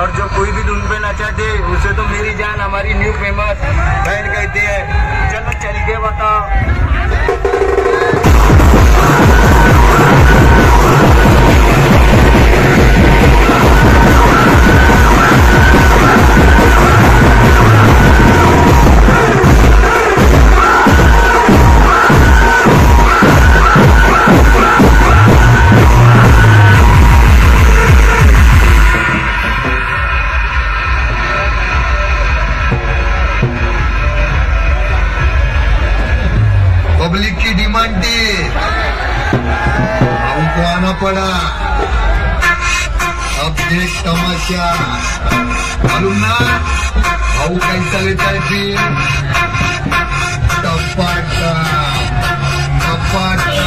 और जो कोई भी धुन पे नचा दे उसे तो मेरी जान, हमारी न्यू फ़ेमस बहन कहते हैं हमको आना पड़ा अब देख तमाशा मालूम ना भाऊ कैसा लेता है फिर टपाटा टपाटा